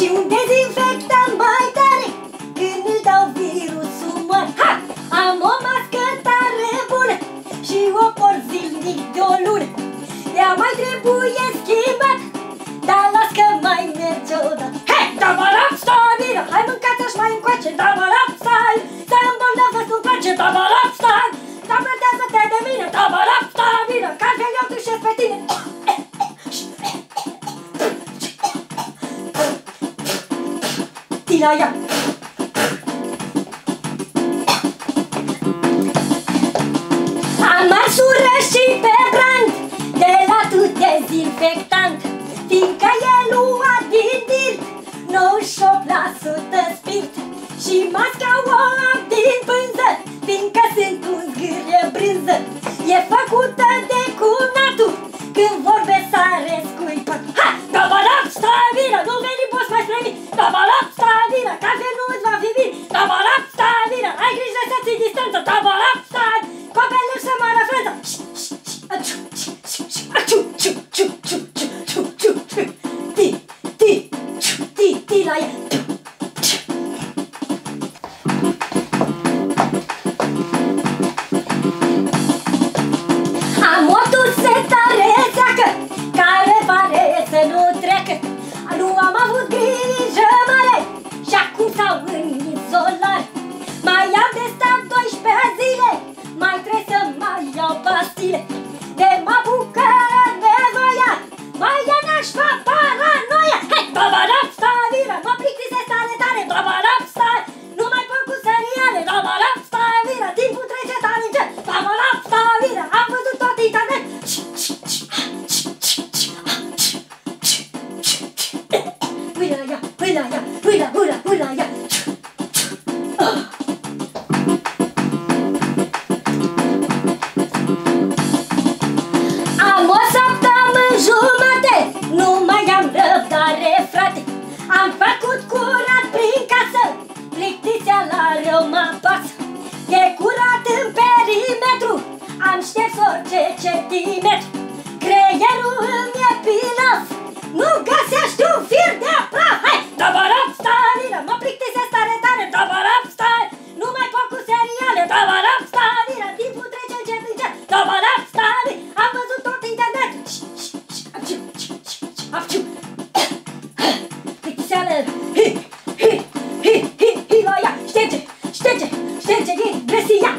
Și un dezinfectant mai tare Când îl dau virusul mă ha! Am o mască tare bună Și o por zilnic de o lună. Ea mai trebuie schimbat Tira ea! Am măsură și pe brand De la tu dezinfectant. Fiindcă el lua din dirt 98% spirit Și masca o am din pânză Fiindcă sunt un zgârie brânză. E făcută de cunatul Când vorbe sare scuipă Ha! Tabarap, stai bine, nu veni poți mai spre mine Tabarap, stai bine, Uila ia, uila ia, uila, uila, uila ia Am o săptămână jumate Nu mai am răbdare, frate. Am făcut curat prin casă Plictiseala rău mă pasă E curat în perimetru Am șters orice centimetru. Creierul îmi e pilos Nu găsești un fir de din gresia,